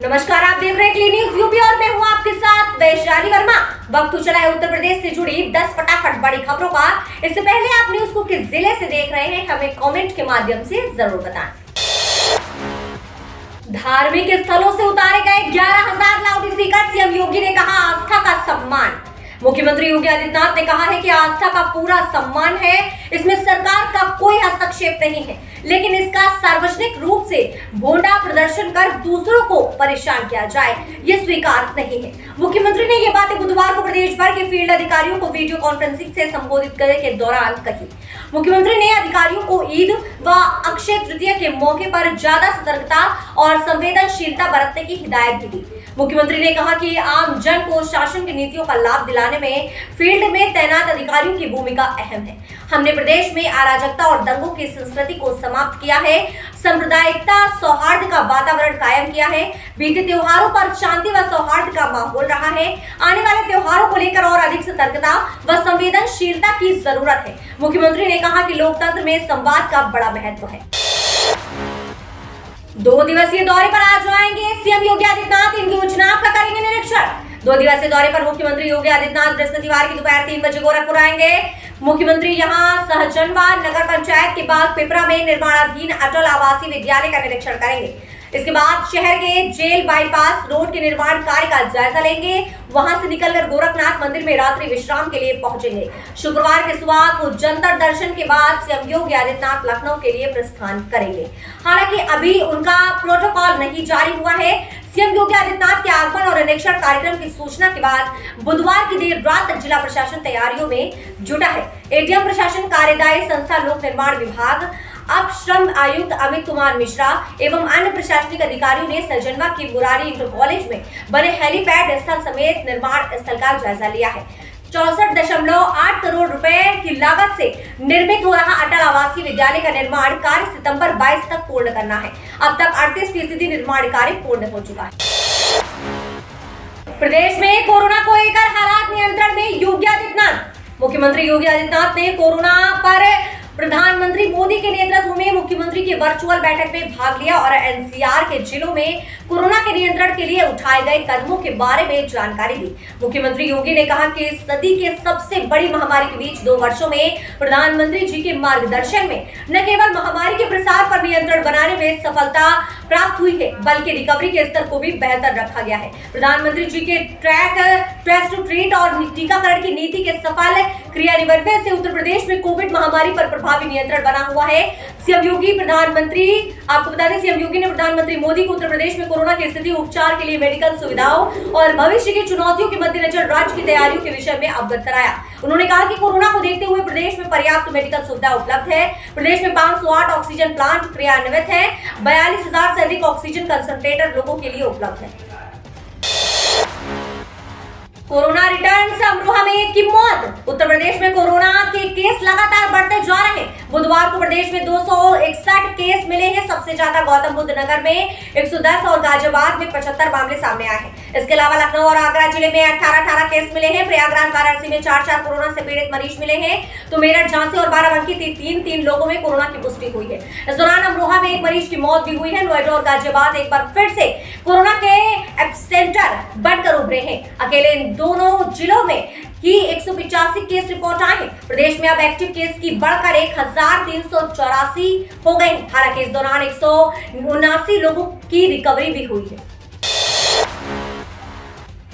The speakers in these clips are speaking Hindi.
नमस्कार, आप देख रहे हैं क्लीनिक यूपी और मैं हूँ आपके साथ वैशाली वर्मा। वक्त चला है उत्तर प्रदेश से जुड़ी 10 फटाफट बड़ी खबरों का इससे पहले आप न्यूज़ को किस ज़िले से देख रहे हैं, हमें कमेंट के माध्यम से ज़रूर बताएँ। धार्मिक स्थलों से उतारे गए 11000 लाउड स्पीकर, सीएम योगी ने कहा आस्था का सम्मान। मुख्यमंत्री योगी आदित्यनाथ ने कहा है कि आस्था का पूरा सम्मान है। इसमें सरकार का कोई हस्तक्षेप नहीं है। लेकिन इसका सार्वजनिक रूप से भोंडा प्रदर्शन कर दूसरों को परेशान किया जाए, ये स्वीकार नहीं है। मुख्यमंत्री ने ये बातें बुधवार को प्रदेश भर के फ़ील्ड अधिकारियों को वीडियो कॉन्फ्रेंसिंग से संबोधित करने के दौरान कही। मुख्यमंत्री ने अधिकारियों को ईद व अक्षय तृतीय के मौके पर ज़्यादा सतर्कता और संवेदनशीलता बरतने की हिदायत भी दी। मुख्यमंत्री ने कहा कि आम जन को शासन की नीतियों का लाभ दिलाने में फ़ील्ड में तैनात अधिकारियों की भूमिका अहम है। हमने प्रदेश में अराजकता और दंगों की संस्कृति को समाप्त किया है। सांप्रदायिकता, सौहार्द का वातावरण कायम किया है। बीते त्योहारों पर शांति व सौहार्द का माहौल रहा है। आने वाले त्योहारों को लेकर और अधिक सतर्कता व संवेदनशीलता की ज़रूरत है। मुख्यमंत्री ने कहा कि लोकतंत्र में संवाद का बड़ा महत्व है। दो दिवसीय दौरे पर आज आएँगे सीएम योगी आदित्यनाथ। इनकी योजनाओं का करेंगे निरीक्षण। दो दिवसीय दौरे पर मुख्यमंत्री योगी आदित्यनाथ बृहस्पतिवार की दोपहर तीन बजे गोरखपुर आएँगे। मुख्यमंत्री यहाँ सहजनवा नगर पंचायत के बाद पिपरा में निर्माणाधीन अटल आवासीय विद्यालय का निरीक्षण करेंगे। इसके बाद शहर के जेल बाईपास रोड के निर्माण कार्य का जायजा लेंगे। वहाँ से निकलकर गोरखनाथ मंदिर में रात्रि विश्राम के लिए पहुँचेंगे शुक्रवार के सुबह को जंतर दर्शन के बाद सीएम योगी आदित्यनाथ लखनऊ के लिए प्रस्थान करेंगे। हालाँकि अभी उनका प्रोटोकॉल नहीं जारी हुआ है। सीएम योगी आदित्यनाथ के आगमन और निरीक्षण कार्यक्रम की सूचना के बाद बुधवार की देर रात तक जिला प्रशासन तैयारियों में जुटा है। एडीएम प्रशासन कार्यदायी संस्था लोक निर्माण विभाग अब श्रम आयुक्त अमित कुमार मिश्रा एवं अन्य प्रशासनिक अधिकारियों ने सजनवा के मुरारी इंटर कॉलेज में बने हेलीपैड स्थल समेत निर्माण स्थल का जायजा लिया है। चौसठ दशमलव आठ करोड़ रुपए की लागत से निर्मित हो रहा अटल आवासीय विद्यालय का निर्माण कार्य सितंबर 22 तक पूर्ण करना है। अब तक अड़तीस फ़ीसदी निर्माण कार्य पूर्ण हो चुका है। प्रदेश में कोरोना को लेकर हालात नियंत्रण में योगी आदित्यनाथ। मुख्यमंत्री योगी आदित्यनाथ ने कोरोना पर मोदी के नेतृत्व में मुख्यमंत्री की वर्चुअल बैठक में भाग लिया और एनसीआर के जिलों में कोरोना के नियंत्रण के लिए उठाए गए कदमों के बारे में जानकारी दी। मुख्यमंत्री योगी ने कहा कि सदी के सबसे बड़ी महामारी के बीच दो वर्षों में प्रधानमंत्री जी के मार्गदर्शन में न केवल महामारी के प्रसार पर नियंत्रण बनाने में सफलता प्राप्त हुई है, बल्कि रिकवरी के स्तर को भी बेहतर रखा गया है। प्रधानमंत्री जी के ट्रैक टेस्ट टू ट्रीट और टीकाकरण की नीति के सफल क्रियान्वयन से उत्तर प्रदेश में कोविड महामारी पर प्रभावी नियंत्रण बना हुआ है। सीएम योगी, प्रधानमंत्री, आपको बता दें, सीएम योगी ने प्रधानमंत्री मोदी को उत्तर प्रदेश में कोरोना की स्थिति, उपचार के लिए मेडिकल सुविधाओं और भविष्य की चुनौतियों के मद्देनजर राज्य की तैयारियों के विषय में अवगत कराया। उन्होंने कहा कि कोरोना को देखते हुए प्रदेश में पर्याप्त मेडिकल सुविधा उपलब्ध है। प्रदेश में पाँच ऑक्सीजन प्लांट क्रियान्वित है। बयालीस हज़ार से अधिक ऑक्सीजन कंसंट्रेटर लोगों के लिए उपलब्ध है। कोरोना रिटर्न से अमरोहा में एक की मौत। उत्तर प्रदेश में कोरोना के केस लगातार बढ़ते जा रहे बुधवार को प्रदेश में दो सौ इकसठ केस मिले हैं। सबसे ज़्यादा गौतम बुद्ध नगर में 110 और गाजियाबाद में 75 मामले सामने आए हैं। इसके अलावा लखनऊ और आगरा ज़िले में 18 18 केस मिले हैं। प्रयागराज, वाराणसी में चार चार कोरोना से पीड़ित मरीज़ मिले हैं। तो मेरठ, झांसी और बाराबंकी तीन तीन लोगों में कोरोना की पुष्टि हुई है। इस दौरान अमरोहा में एक मरीज़ की मौत भी हुई है। नोएडा और गाजियाबाद एक बार फिर से कोरोना के एपिसेंटर बनकर उभरे हैं। अकेले इन दोनों जिलों में ही एक केस रिपोर्ट आए हैं। प्रदेश में अब एक्टिव केस की बढ़कर एक हज़ार तीन सौ चौरासी हो गए हालाँकि इस दौरान एक सौ उनासी लोगों की रिकवरी भी हुई है।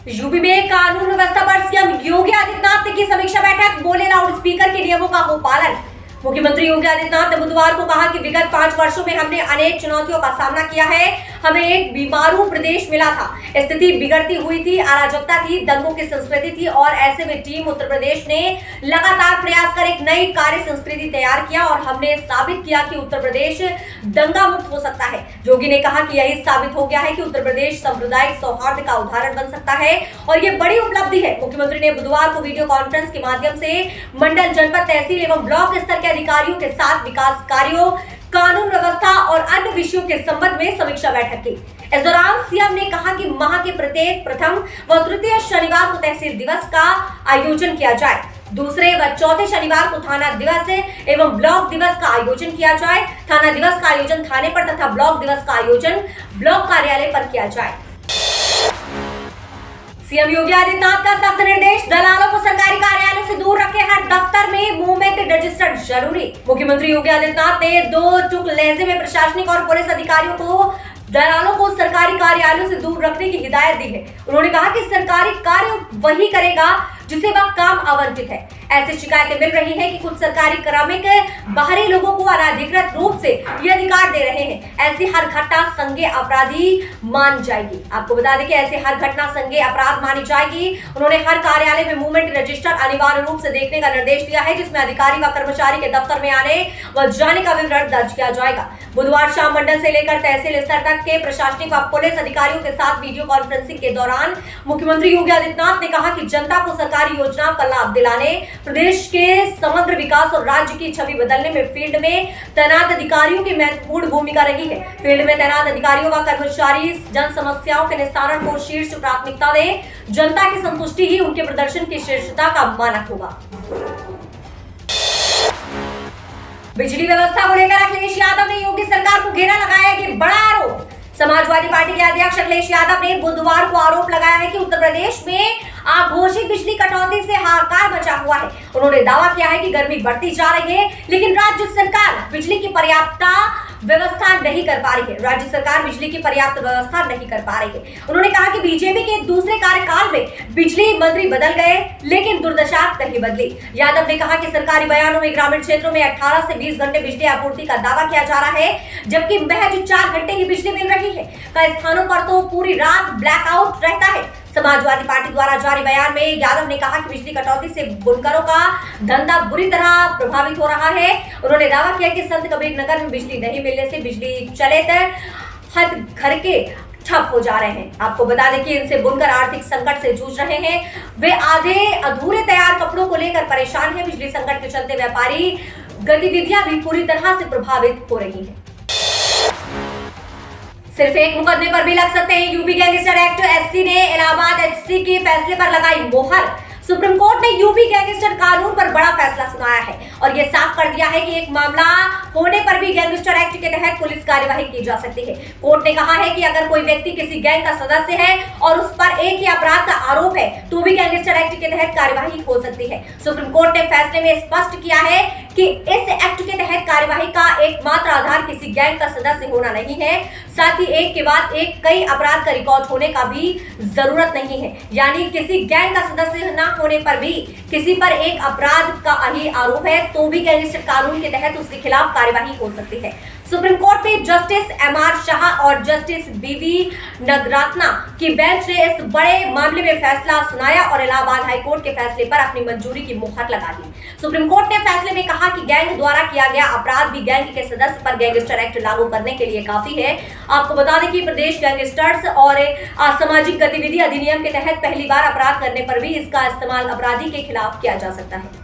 यूपी में कानून व्यवस्था पर सीएम योगी आदित्यनाथ की समीक्षा बैठक। बोले लाउड स्पीकर के नियमों का हो पालन मुख्यमंत्री योगी आदित्यनाथ ने बुधवार को कहा कि विगत पाँच वर्षों में हमने अनेक चुनौतियों का सामना किया है। हमें एक बीमारू प्रदेश मिला था। स्थिति बिगड़ती हुई थी, अराजकता थी, दंगों की संस्कृति थी और ऐसे में टीम उत्तर प्रदेश ने लगातार प्रयास कर एक नई कार्य संस्कृति तैयार किया और हमने साबित किया कि उत्तर प्रदेश दंगा मुक्त हो सकता है। योगी ने कहा कि यही साबित हो गया है कि उत्तर प्रदेश सांप्रदायिक सौहार्द का उदाहरण बन सकता है और ये बड़ी उपलब्धि है। मुख्यमंत्री ने बुधवार को वीडियो कॉन्फ्रेंस के माध्यम से मंडल, जनपद, तहसील एवं ब्लॉक स्तर के अधिकारियों के साथ विकास कार्यों, कानून व्यवस्था और अन्य विषयों के संबंध में समीक्षा बैठक की। इस दौरान सीएम ने कहा कि माह के प्रत्येक प्रथम व तृतीय शनिवार को तहसील दिवस का आयोजन किया जाए। दूसरे व चौथे शनिवार को थाना दिवस एवं ब्लॉक दिवस का आयोजन किया जाए। थाना दिवस का आयोजन थाने पर तथा ब्लॉक दिवस का आयोजन ब्लॉक कार्यालय पर किया जाए। सीएम योगी आदित्यनाथ का सख्त निर्देश, दलालों को सरकारी कार्यालयों से दूर रखे हर दफ्तर में ज़रूरी। मुख्यमंत्री योगी आदित्यनाथ ने दो टुक लहजे में प्रशासनिक और पुलिस अधिकारियों को दलालों को सरकारी कार्यालयों से दूर रखने की हिदायत दी है। उन्होंने कहा कि सरकारी कार्य वही करेगा जिसे वह काम आवंटित है। ऐसी शिकायतें मिल रही हैं कि कुछ सरकारी क्रमिक बाहरी लोगों को अनाधिकृत रूप से ये अधिकार दे रहे हैं। ऐसी हर घटना संज्ञ अपराधी मान जाएगी। आपको बता दें कि ऐसी हर घटना संज्ञ अपराध मानी जाएगी। उन्होंने हर कार्यालय में मूवमेंट रजिस्टर अनिवार्य रूप से देखने का निर्देश दिया है, जिसमें अधिकारी व कर्मचारी के दफ्तर में आने व जाने का विवरण दर्ज किया जाएगा। बुधवार शाम मंडल से लेकर तहसील स्तर तक के प्रशासनिक व पुलिस अधिकारियों के साथ वीडियो कॉन्फ्रेंसिंग के दौरान मुख्यमंत्री योगी आदित्यनाथ ने कहा कि जनता को सरकारी योजनाओं का लाभ दिलाने, प्रदेश के समग्र विकास और राज्य की छवि बदलने में फ़ील्ड में तैनात अधिकारियों की महत्वपूर्ण भूमिका रही है। फ़ील्ड में तैनात अधिकारियों व कर्मचारी जन समस्याओं के निस्तारण को शीर्ष प्राथमिकता दे। जनता की संतुष्टि ही उनके प्रदर्शन की शीर्षता का मानक होगा। बिजली व्यवस्था को लेकर अखिलेश यादव ने योगी सरकार को घेरा लगाया कि बड़ा आरोप। समाजवादी पार्टी के अध्यक्ष अखिलेश यादव ने बुधवार को आरोप लगाया है कि उत्तर प्रदेश में आघोषित बिजली कटौती से हाहाकार मचा हुआ है। उन्होंने दावा किया है कि गर्मी बढ़ती जा रही है, लेकिन राज्य सरकार बिजली की पर्याप्तता व्यवस्था नहीं कर पा रही है। राज्य सरकार बिजली की पर्याप्त व्यवस्था नहीं कर पा रही है। उन्होंने कहा कि बीजेपी के दूसरे कार्यकाल में बिजली मंत्री बदल गए, लेकिन दुर्दशा नहीं बदली। यादव ने कहा कि सरकारी बयानों में ग्रामीण क्षेत्रों में 18 से 20 घंटे बिजली आपूर्ति का दावा किया जा रहा है, जबकि महज चार घंटे ही बिजली मिल रही है। कई स्थानों पर तो पूरी रात ब्लैकआउट रहता है। समाजवादी पार्टी द्वारा जारी बयान में यादव ने कहा कि बिजली कटौती से बुनकरों का धंधा बुरी तरह प्रभावित हो रहा है। उन्होंने दावा किया कि संत कबीर नगर में बिजली नहीं मिलने से बिजली चले हद घर के ठप हो जा रहे हैं। आपको बता दें कि इनसे बुनकर आर्थिक संकट से जूझ रहे हैं। वे आधे अधूरे तैयार कपड़ों को लेकर परेशान हैं। बिजली संकट के चलते व्यापारी गतिविधियाँ भी पूरी तरह से प्रभावित हो रही हैं। सिर्फ़ एक मुकदमे पर भी लग सकते हैं। यूपी गैंगस्टर एक्ट एससी ने इलाहाबाद एचसी के फैसले पर लगाई मोहर। सुप्रीम कोर्ट ने यूपी गैंगस्टर कानून पर बड़ा फैसला सुनाया है और ये साफ़ कर दिया है कि एक मामला होने पर भी गैंगस्टर एक्ट के तहत पुलिस कार्यवाही की जा सकती है। कोर्ट ने कहा है कि अगर कोई व्यक्ति किसी गैंग का सदस्य है और उस पर एक ही अपराध का आरोप है तो भी गैंगस्टर एक्ट के तहत कार्यवाही हो सकती है। सुप्रीम कोर्ट ने फैसले में स्पष्ट किया है कि इस एक्ट के तहत कार्यवाही का एकमात्र आधार किसी गैंग का सदस्य होना नहीं है। साथ ही एक के बाद एक कई अपराध का रिकॉर्ड होने का भी ज़रूरत नहीं है। यानी किसी गैंग का सदस्य न होने पर भी किसी पर एक अपराध का ही आरोप है तो भी गैंगस्टर कानून के तहत उसके खिलाफ कार्यवाही हो सकती है। सुप्रीम कोर्ट में जस्टिस एम आर शाह और जस्टिस बीवी नगरातना की बेंच ने इस बड़े मामले में फैसला सुनाया और इलाहाबाद हाईकोर्ट के फैसले पर अपनी मंजूरी की मुहर लगा दी। सुप्रीम कोर्ट ने फैसले में कहा कि गैंग द्वारा किया गया अपराध भी गैंग के सदस्य पर गैंगस्टर एक्ट लागू करने के लिए काफ़ी है। आपको बता दें कि प्रदेश गैंगस्टर्स और असामाजिक गतिविधि अधिनियम के तहत पहली बार अपराध करने पर भी इसका इस्तेमाल अपराधी के खिलाफ किया जा सकता है।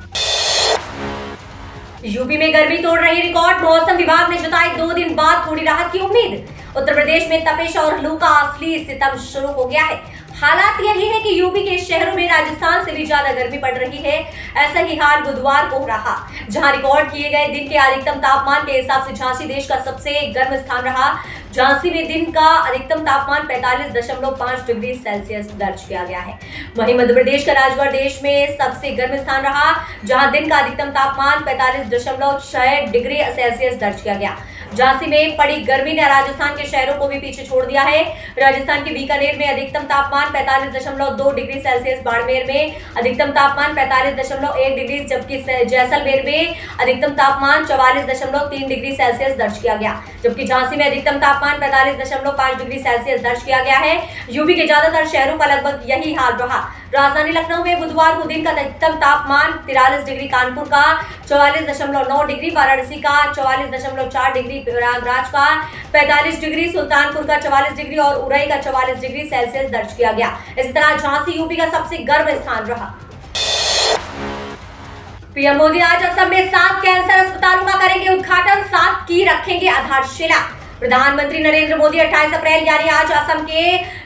यूपी में गर्मी तोड़ रही रिकॉर्ड। मौसम विभाग ने जताई दो दिन बाद थोड़ी राहत की उम्मीद। उत्तर प्रदेश में तपेश और लू का असली सितम शुरू हो गया है। हालात यही है कि यूपी के शहरों में राजस्थान से भी ज़्यादा गर्मी पड़ रही है। ऐसा ही हाल बुधवार को रहा। जहाँ रिकॉर्ड किए गए दिन के अधिकतम तापमान के हिसाब से झांसी देश का सबसे गर्म स्थान रहा। झांसी में दिन का अधिकतम तापमान पैंतालीस दशमलव पाँच डिग्री सेल्सियस दर्ज किया गया है। वहीं मध्य प्रदेश का राजगढ़ देश में सबसे गर्म स्थान रहा, जहाँ दिन का अधिकतम तापमान पैंतालीस दशमलव छह डिग्री सेल्सियस दर्ज किया गया। झांसी में पड़ी गर्मी ने राजस्थान के शहरों को भी पीछे छोड़ दिया है। राजस्थान के बीकानेर में अधिकतम तापमान पैंतालीस डिग्री सेल्सियस, बाड़मेर में अधिकतम तापमान पैंतालीस डिग्री, जबकि जैसलमेर में अधिकतम तापमान चौवालीस डिग्री सेल्सियस दर्ज किया गया। जबकि झांसी में अधिकतम तापमान पैंतालीस डिग्री सेल्सियस दर्ज किया गया है। यूपी के ज़्यादातर शहरों का लगभग यही हाल रहा। राजधानी लखनऊ में बुधवार को दिन का अधिकतम तापमान तिरालीस डिग्री कानपुर का, चौवालीस दशमलव नौ डिग्री वाराणसी का, चौवालीस दशमलव चार डिग्री प्रयागराज का, पैंतालीस डिग्री सुल्तानपुर का, चौवालीस डिग्री और उरई का चौवालीस डिग्री सेल्सियस दर्ज किया गया। इस तरह झांसी, यूपी का सबसे गर्म स्थान रहा। पीएम मोदी आज असम में सात कैंसर अस्पतालों का करेंगे उद्घाटन, सात की रखेंगे आधारशिला। प्रधानमंत्री नरेंद्र मोदी 28 अप्रैल यानी आज असम के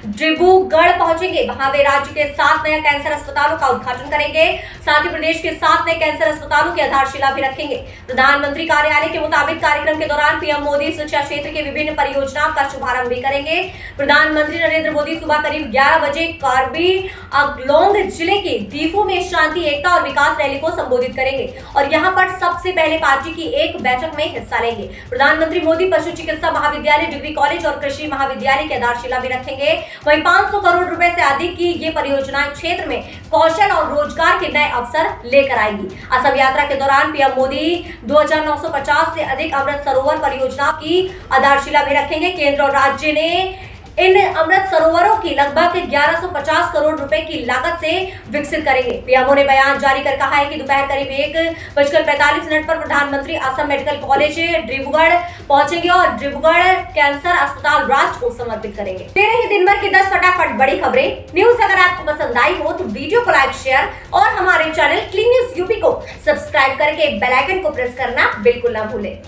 डिब्रूगढ़ पहुँचेंगे। वहाँ वे राज्य के सात नए कैंसर अस्पतालों का उद्घाटन करेंगे। साथ ही प्रदेश के सात नए कैंसर अस्पतालों की आधारशिला भी रखेंगे। प्रधानमंत्री कार्यालय के मुताबिक कार्यक्रम के दौरान पीएम मोदी शिक्षा क्षेत्र के विभिन्न परियोजनाओं का शुभारंभ भी करेंगे। प्रधानमंत्री नरेंद्र मोदी सुबह करीब ग्यारह बजे कार्बी अगलोंग ज़िले के दीफू में शांति, एकता और विकास रैली को संबोधित करेंगे और यहाँ पर सबसे पहले पार्टी की एक बैठक में हिस्सा लेंगे। प्रधानमंत्री मोदी पशु चिकित्सा महाविद्यालय, डिग्री कॉलेज और कृषि महाविद्यालय की आधारशिला भी रखेंगे। वहीं 500 करोड़ रुपए से अधिक की ये परियोजनाएँ क्षेत्र में कौशल और रोज़गार के नए अवसर लेकर आएगी। असम यात्रा के दौरान पीएम मोदी 2950 से अधिक अमृत सरोवर परियोजना की आधारशिला भी रखेंगे। केंद्र और राज्य ने इन अमृत सरोवरों की लगभग 1150 करोड़ रुपए की लागत से विकसित करेंगे। पीएमओ ने बयान जारी कर कहा है कि दोपहर करीब एक बजकर पैंतालीस मिनट पर प्रधानमंत्री असम मेडिकल कॉलेज डिब्रूगढ़ पहुँचेंगे और डिब्रूगढ़ कैंसर अस्पताल राष्ट्र को समर्पित करेंगे। तेरे ही दिन भर की दस फटाफट बड़ी खबरें। न्यूज़ अगर आपको पसंद आई हो तो वीडियो को लाइक शेयर और हमारे चैनल क्लीन न्यूज़ यूपी को सब्सक्राइब करके बेलाइकन को प्रेस करना बिल्कुल ना भूले।